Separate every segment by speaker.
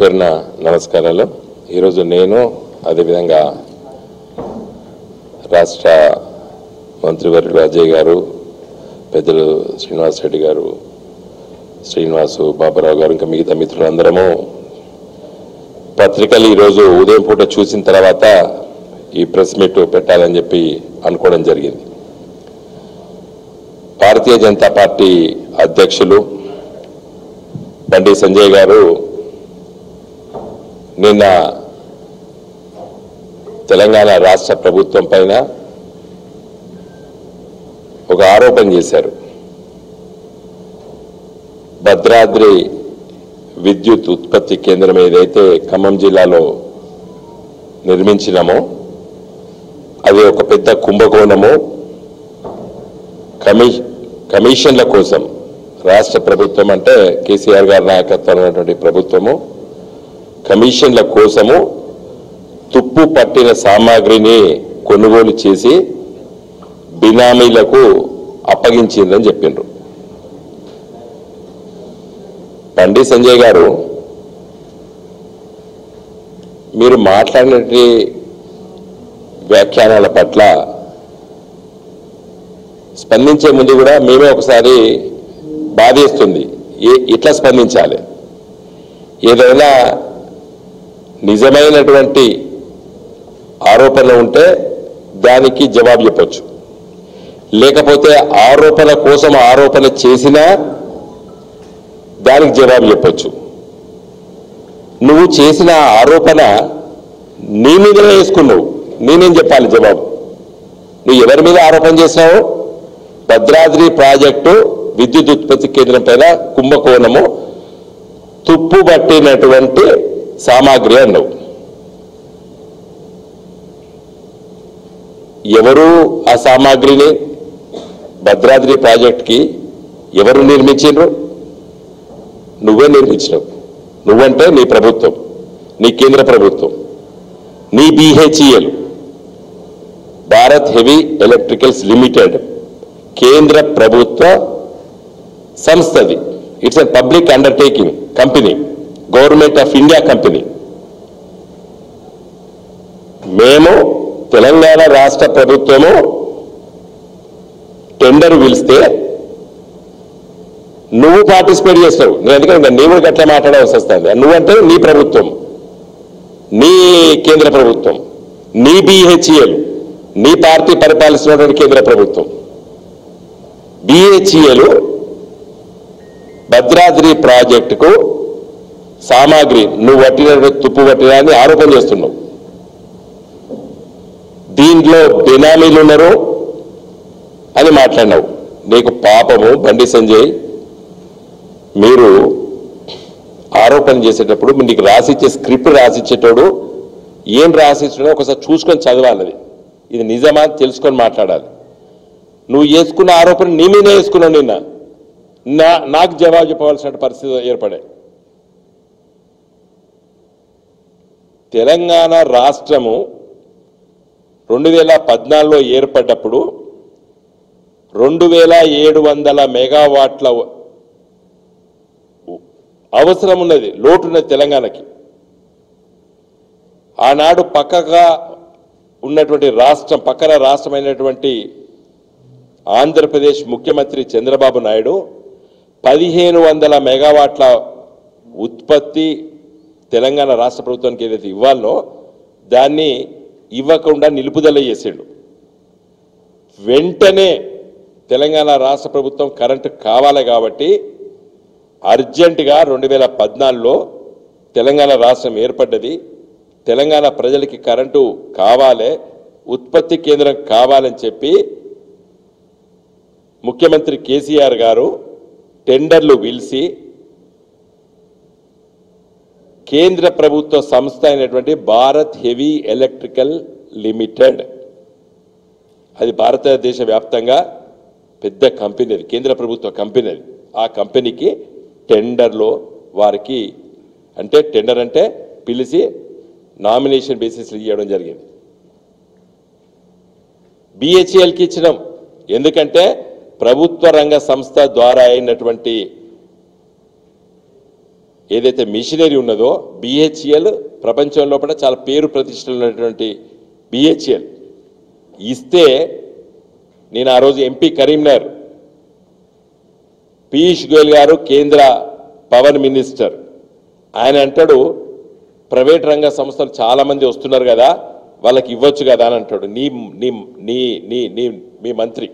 Speaker 1: పేరున నమస్కారాలు. ఈరోజు నేను అదేవిధంగా రాష్ట్ర మంత్రివర్యులు అజయ్ గారు పెద్దలు శ్రీనివాస్ రెడ్డి గారు శ్రీనివాసు బాబురావు గారు ఇంకా మిగతా మిత్రులందరము పత్రికలు ఈరోజు ఉదయం పూట చూసిన తర్వాత ఈ ప్రెస్ మీట్ పెట్టాలని చెప్పి అనుకోవడం జరిగింది. భారతీయ జనతా పార్టీ అధ్యక్షులు బండి సంజయ్ గారు నిన్న తెలంగాణ రాష్ట్ర ప్రభుత్వం పైన ఒక ఆరోపణ చేశారు. భద్రాద్రి విద్యుత్ ఉత్పత్తి కేంద్రం ఏదైతే ఖమ్మం జిల్లాలో నిర్మించినామో అది ఒక పెద్ద కుంభకోణము. కమి కమిషన్ల కోసం రాష్ట్ర ప్రభుత్వం అంటే కేసీఆర్ గారి నాయకత్వం ఉన్నటువంటి ప్రభుత్వము. కమిషన్ల కోసము తుప్పు పట్టిన సామాగ్రిని కొనుగోలు చేసి బినామీలకు అప్పగించిందని చెప్పిండ్రు. బండి సంజయ్ గారు మీరు మాట్లాడినటువంటి వ్యాఖ్యానాల పట్ల స్పందించే ముందు కూడా మేమే ఒకసారి బాధేస్తుంది. ఏ ఇట్లా స్పందించాలి? ఏదైనా నిజమైనటువంటి ఆరోపణ ఉంటే దానికి జవాబు చెప్పచ్చు. లేకపోతే ఆరోపణ కోసం ఆరోపణ చేసినా దానికి జవాబు చెప్పచ్చు. నువ్వు చేసిన ఆరోపణ నీ మీదనే వేసుకున్నావు. నేనేం చెప్పాలి జవాబు? నువ్వు ఎవరి మీద ఆరోపణ చేసినావు? భద్రాద్రి ప్రాజెక్టు విద్యుత్ ఉత్పత్తి కేంద్రం పైన కుంభకోణము తుప్పు పట్టినటువంటి సామాగ్రి అన్నావు. ఎవరు ఆ సామాగ్రిని భద్రాద్రి ప్రాజెక్ట్కి ఎవరు నిర్మించారు నువ్వే నిర్మించినావు. నువ్వంటే నీ ప్రభుత్వం నీ కేంద్ర ప్రభుత్వం నీ BHEL Bharat heavy electricals limited కేంద్ర ప్రభుత్వ సంస్థది. It's a public undertaking company government of India company మేము తెలంగాణ రాష్ట్ర ప్రభుత్వము టెండర్ పిలిస్తే నువ్వు పార్టిసిపేట్ చేస్తావు. నేను ఎందుకంటే నీవు గట్లా మాట్లాడవలసి వస్తుంది. నువ్వంటే నీ ప్రభుత్వం. నీ కేంద్ర ప్రభుత్వం. నీ బిహెచ్ఈఎల్ నీ పార్టీ పరిపాలిస్తున్నటువంటి కేంద్ర ప్రభుత్వం. బిహెచ్ఈఎల్ భద్రాద్రి ప్రాజెక్టుకు సామాగ్రి నువ్వు పట్టిన తుప్పు పట్టినా అని ఆరోపణ చేస్తున్నావు. దీంట్లో బినామీలు ఉన్నారు అని మాట్లాడినావు. నీకు పాపము బండి సంజయ్ మీరు ఆరోపణ చేసేటప్పుడు మీరు నీకు రాసిచ్చే స్క్రిప్ట్ రాసిచ్చేటోడు ఏం రాసిచ్చాడో ఒకసారి చూసుకొని చదవాలి ఇది నిజమా అని తెలుసుకొని మాట్లాడాలి. నువ్వు వేసుకున్న ఆరోపణ నీ మీదే వేసుకున్నావు నిన్న. నా నాకు జవాబు చెప్పవలసిన పరిస్థితి ఏర్పడే. తెలంగాణ రాష్ట్రము రెండు వేల పద్నాలుగులో ఏర్పడ్డప్పుడు రెండు వేల ఏడు వందల మెగావాట్ల అవసరం ఉన్నది లోటు ఉన్నది తెలంగాణకి. ఆనాడు పక్కగా ఉన్నటువంటి రాష్ట్రం పక్కన రాష్ట్రమైనటువంటి ఆంధ్రప్రదేశ్ ముఖ్యమంత్రి చంద్రబాబు నాయుడు పదిహేను వందల మెగావాట్ల ఉత్పత్తి తెలంగాణ రాష్ట్ర ప్రభుత్వానికి ఏదైతే ఇవ్వాలనో దాన్ని ఇవ్వకుండా నిలుపుదల చేసాడు. వెంటనే తెలంగాణ రాష్ట్ర ప్రభుత్వం కరెంటు కావాలి కాబట్టి అర్జెంటుగా రెండు వేల పద్నాలుగులో తెలంగాణ రాష్ట్రం ఏర్పడ్డది. తెలంగాణ ప్రజలకి కరెంటు కావాలి ఉత్పత్తి కేంద్రం కావాలని చెప్పి ముఖ్యమంత్రి కేసీఆర్ గారు టెండర్లు పిలిచి కేంద్ర ప్రభుత్వ సంస్థ అయినటువంటి భారత్ హెవీ ఎలక్ట్రికల్ లిమిటెడ్. అది భారతదేశ వ్యాప్తంగా పెద్ద కంపెనీ అది కేంద్ర ప్రభుత్వ కంపెనీ అది. ఆ కంపెనీకి టెండర్లో వారికి అంటే టెండర్ అంటే పిలిచి నామినేషన్ బేసిస్లో ఇవ్వడం జరిగింది. బిహెచ్ఎల్కి ఇచ్చినాం. ఎందుకంటే ప్రభుత్వ రంగ సంస్థ ద్వారా అయినటువంటి ఏదైతే మిషనరీ ఉన్నదో బిహెచ్ఎల్ ప్రపంచం లోపల చాలా పేరు ప్రతిష్టలు ఉన్నటువంటి బిహెచ్ఎల్ ఇస్తే నేను ఆ రోజు ఎంపీ కరీంనగర్ పీయూష్ గోయల్ గారు కేంద్ర పవర్ మినిస్టర్. ఆయన అంటాడు ప్రైవేట్ రంగ సంస్థలు చాలామంది వస్తున్నారు కదా వాళ్ళకి ఇవ్వచ్చు కదా అని అంటాడు. నీ నీ నీ నీ నీ మీ మంత్రి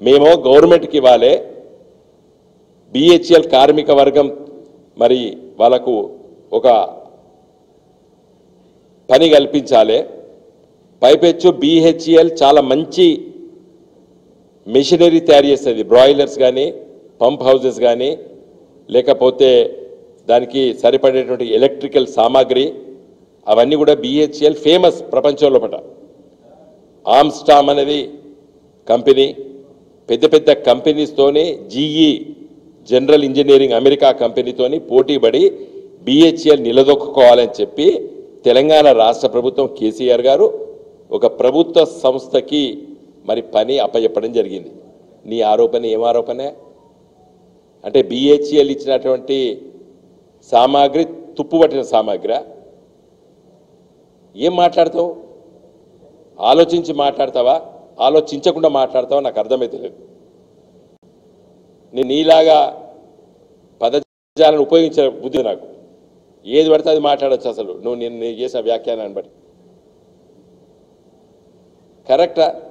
Speaker 1: మేము గవర్నమెంట్కి ఇవ్వాలి. బిహెచ్ఎల్ కార్మిక వర్గం మరి వాళ్ళకు ఒక పని కల్పించాలి. పైపెచ్చు బిహెచ్ఎల్ చాలా మంచి మెషినరీ తయారు చేస్తుంది. బ్రాయిలర్స్ కానీ పంప్ హౌసెస్ కానీ లేకపోతే దానికి సరిపడేటువంటి ఎలక్ట్రికల్ సామాగ్రి అవన్నీ కూడా బిహెచ్ఎల్ ఫేమస్ ప్రపంచంలో పట. ఆమ్స్టామ్ అనేది కంపెనీ పెద్ద పెద్ద కంపెనీస్తోనే జీఈ జనరల్ ఇంజనీరింగ్ అమెరికా కంపెనీతోని పోటీపడి బిహెచ్ఎల్ నిలదొక్కుకోవాలని చెప్పి తెలంగాణ రాష్ట్ర ప్రభుత్వం కేసీఆర్ గారు ఒక ప్రభుత్వ సంస్థకి మరి పని అప్పచెప్పడం జరిగింది. నీ ఆరోపణ ఏం ఆరోపణే? అంటే బిహెచ్ఎల్ ఇచ్చినటువంటి సామాగ్రి తుప్పుపట్టిన సామాగ్రి? ఏం మాట్లాడతావు? ఆలోచించి మాట్లాడతావా? ఆలోచించకుండా మాట్లాడతావా? నాకు అర్థమైతే లేదు నేను నీలాగా పదజాలను ఉపయోగించే బుద్ధి నాకు. ఏది పడితే అది మాట్లాడచ్చు అసలు. నువ్వు నేను నేను చేసిన వ్యాఖ్యానాన్ని బట్టి. కరెక్టా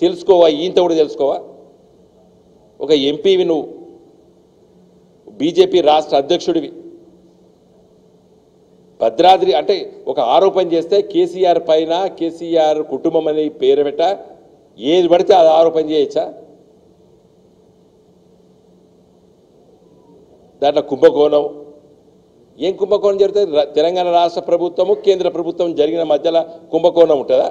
Speaker 1: తెలుసుకోవా? ఈంత కూడా తెలుసుకోవా? ఒక ఎంపీవి నువ్వు. బీజేపీ రాష్ట్ర అధ్యక్షుడివి. భద్రాద్రి అంటే ఒక ఆరోపణ చేస్తే కేసీఆర్ పైన కేసీఆర్ కుటుంబం అని పేరు పెట్ట. ఏది పడితే అది ఆరోపణ చేయొచ్చా? దాంట్లో కుంభకోణం. ఏం కుంభకోణం జరుగుతుంది? తెలంగాణ రాష్ట్ర ప్రభుత్వము కేంద్ర ప్రభుత్వం జరిగిన మధ్యలో కుంభకోణం ఉంటుందా?